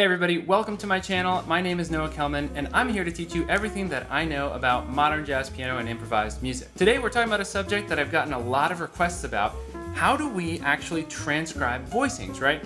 Hey everybody, welcome to my channel. My name is Noah Kellman and I'm here to teach you everything that I know about modern jazz piano and improvised music. Today we're talking about a subject that I've gotten a lot of requests about. How do we actually transcribe voicings, right?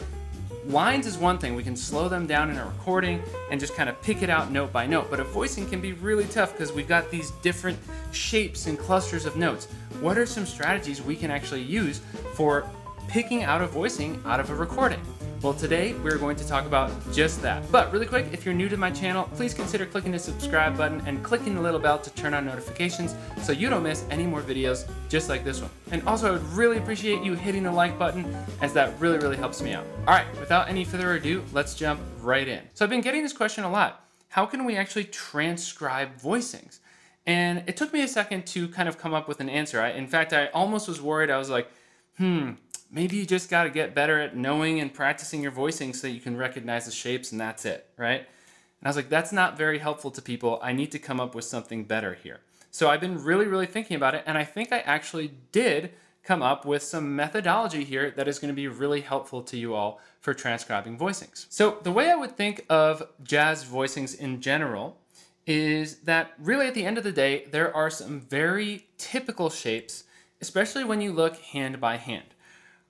Lines is one thing, we can slow them down in a recording and just kind of pick it out note by note, but a voicing can be really tough because we've got these different shapes and clusters of notes. What are some strategies we can actually use for picking out a voicing out of a recording? Well, today we're going to talk about just that. But really quick, if you're new to my channel, please consider clicking the subscribe button and clicking the little bell to turn on notifications so you don't miss any more videos just like this one. And also, I would really appreciate you hitting the like button as that really, really helps me out. All right, without any further ado, let's jump right in. So I've been getting this question a lot. How can we actually transcribe voicings? And it took me a second to kind of come up with an answer. I, in fact, I almost was worried. I was like, hmm, maybe you just got to get better at knowing and practicing your voicing so that you can recognize the shapes and that's it, right? And I was like, that's not very helpful to people. I need to come up with something better here. So I've been really, really thinking about it, and I think I actually did come up with some methodology here that is going to be really helpful to you all for transcribing voicings. So the way I would think of jazz voicings in general is that really at the end of the day, there are some very typical shapes, especially when you look hand by hand.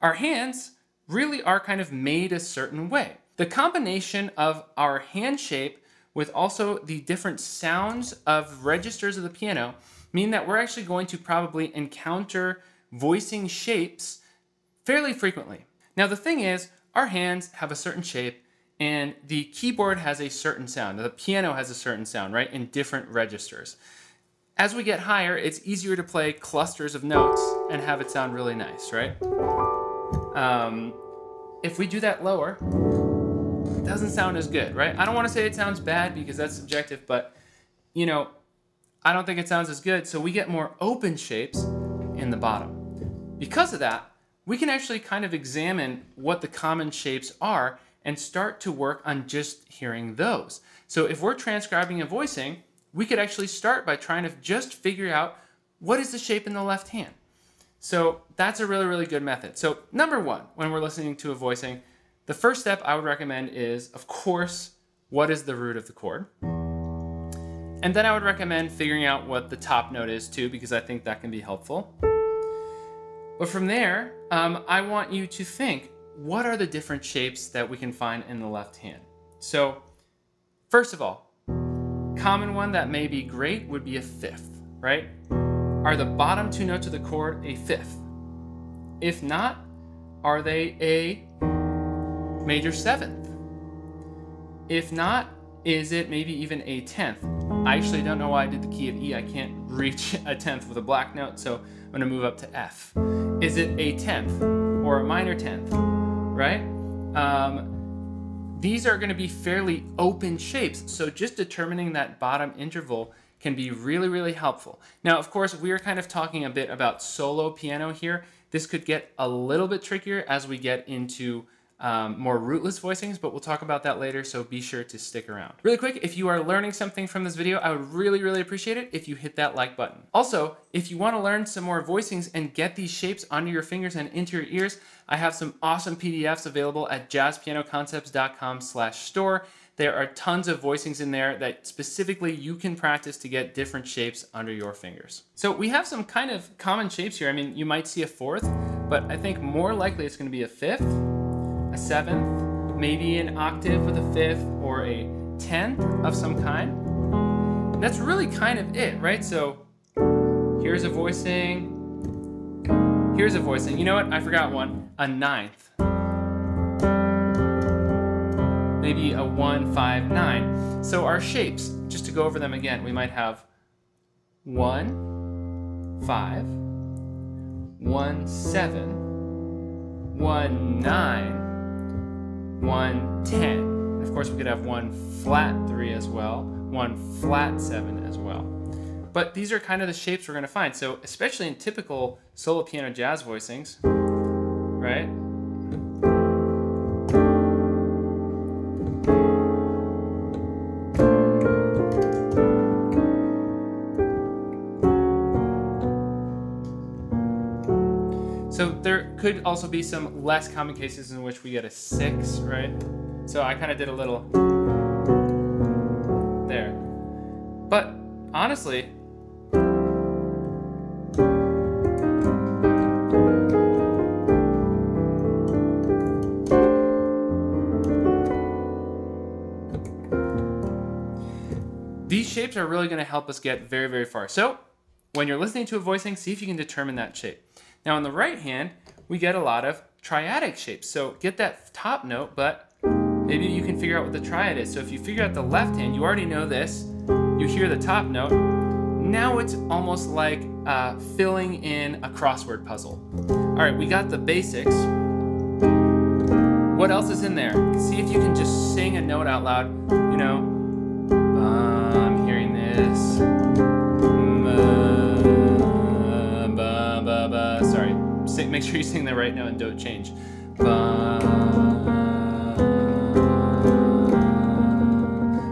Our hands really are kind of made a certain way. The combination of our hand shape with also the different sounds of registers of the piano mean that we're actually going to probably encounter voicing shapes fairly frequently. Now the thing is, our hands have a certain shape and the keyboard has a certain sound. The piano has a certain sound, right, in different registers. As we get higher, it's easier to play clusters of notes and have it sound really nice, right? Um, if we do that lower, it doesn't sound as good, right? I don't want to say it sounds bad because that's subjective, but you know, I don't think it sounds as good. So we get more open shapes in the bottom. Because of that, we can actually kind of examine what the common shapes are and start to work on just hearing those. So if we're transcribing a voicing, we could actually start by trying to just figure out what is the shape in the left hand. So that's a really, really good method. So number one, when we're listening to a voicing, the first step I would recommend is, of course, what is the root of the chord? And then I would recommend figuring out what the top note is too, because I think that can be helpful. But from there, um, I want you to think, what are the different shapes that we can find in the left hand? So first of all, common one that may be great would be a fifth, right? Are the bottom two notes of the chord a fifth? If not, are they a major seventh? If not, is it maybe even a tenth? I actually don't know why I did the key of E. I can't reach a tenth with a black note, so I'm gonna move up to F. Is it a tenth or a minor tenth, right? Um, these are gonna be fairly open shapes, so just determining that bottom interval can be really, really helpful. Now, of course, we are kind of talking a bit about solo piano here. This could get a little bit trickier as we get into um, more rootless voicings, but we'll talk about that later, so be sure to stick around. Really quick, if you are learning something from this video, I would really, really appreciate it if you hit that like button. Also, if you wanna learn some more voicings and get these shapes under your fingers and into your ears, I have some awesome PDFs available at jazzpianoconcepts.com slash store. There are tons of voicings in there that specifically you can practice to get different shapes under your fingers. So we have some kind of common shapes here. I mean, you might see a fourth, but I think more likely it's gonna be a fifth, a seventh, maybe an octave with a fifth or a tenth of some kind. That's really kind of it, right? So here's a voicing, here's a voicing. You know what, I forgot one, a ninth maybe a 1, 5, 9. So our shapes, just to go over them again, we might have 1, 5, 1, 7, 1, 9, 1, 10. Of course, we could have 1 flat 3 as well, 1 flat 7 as well. But these are kind of the shapes we're going to find. So especially in typical solo piano jazz voicings, right? So there could also be some less common cases in which we get a six, right? So I kind of did a little there. But honestly, These shapes are really going to help us get very, very far. So when you're listening to a voicing, see if you can determine that shape. Now on the right hand, we get a lot of triadic shapes. So get that top note, but maybe you can figure out what the triad is. So if you figure out the left hand, you already know this. You hear the top note. Now it's almost like uh, filling in a crossword puzzle. All right, we got the basics. What else is in there? See if you can just sing a note out loud. You know, uh, I'm hearing this. Sing, make sure you sing that right now and don't change. All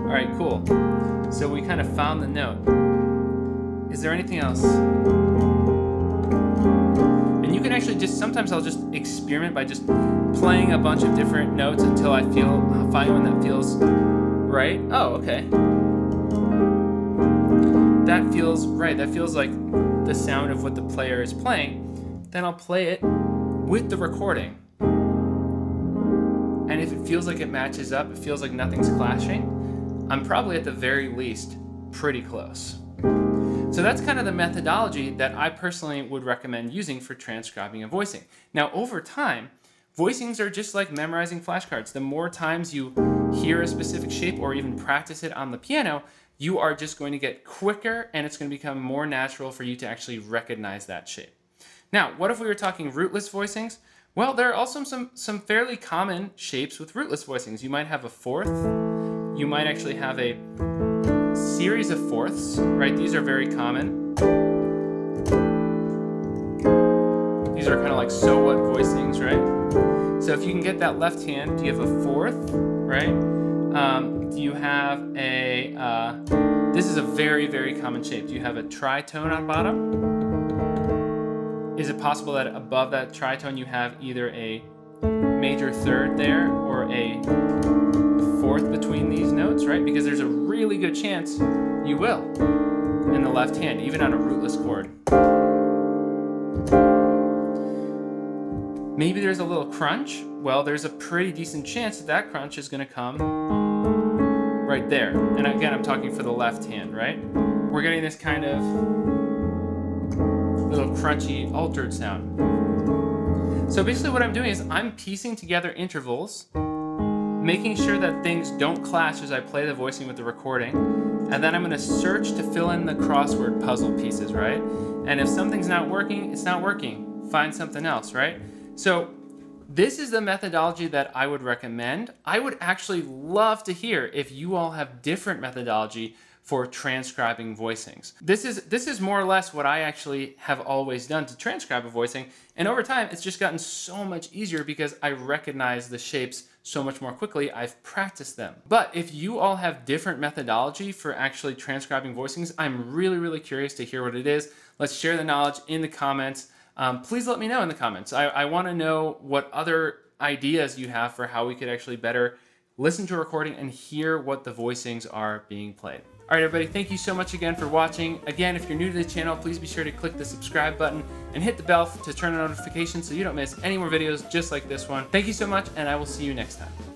right, cool. So we kind of found the note. Is there anything else? And you can actually just, sometimes I'll just experiment by just playing a bunch of different notes until I feel, I'll find one that feels right. Oh, okay. That feels right. That feels like the sound of what the player is playing then I'll play it with the recording. And if it feels like it matches up, it feels like nothing's clashing, I'm probably at the very least pretty close. So that's kind of the methodology that I personally would recommend using for transcribing and voicing. Now, over time, voicings are just like memorizing flashcards. The more times you hear a specific shape or even practice it on the piano, you are just going to get quicker and it's going to become more natural for you to actually recognize that shape. Now, what if we were talking rootless voicings? Well, there are also some, some fairly common shapes with rootless voicings. You might have a fourth. You might actually have a series of fourths, right? These are very common. These are kind of like so what voicings, right? So if you can get that left hand, do you have a fourth, right? Um, do you have a, uh, this is a very, very common shape. Do you have a tritone on bottom? Is it possible that above that tritone you have either a major third there or a fourth between these notes, right? Because there's a really good chance you will in the left hand, even on a rootless chord. Maybe there's a little crunch. Well, there's a pretty decent chance that that crunch is going to come right there. And again, I'm talking for the left hand, right? We're getting this kind of little crunchy altered sound. So basically what I'm doing is I'm piecing together intervals, making sure that things don't clash as I play the voicing with the recording, and then I'm gonna search to fill in the crossword puzzle pieces, right? And if something's not working, it's not working. Find something else, right? So this is the methodology that I would recommend. I would actually love to hear if you all have different methodology for transcribing voicings. This is, this is more or less what I actually have always done to transcribe a voicing. And over time, it's just gotten so much easier because I recognize the shapes so much more quickly. I've practiced them. But if you all have different methodology for actually transcribing voicings, I'm really, really curious to hear what it is. Let's share the knowledge in the comments. Um, please let me know in the comments. I, I want to know what other ideas you have for how we could actually better listen to a recording and hear what the voicings are being played. All right, everybody, thank you so much again for watching. Again, if you're new to the channel, please be sure to click the subscribe button and hit the bell to turn on notifications so you don't miss any more videos just like this one. Thank you so much, and I will see you next time.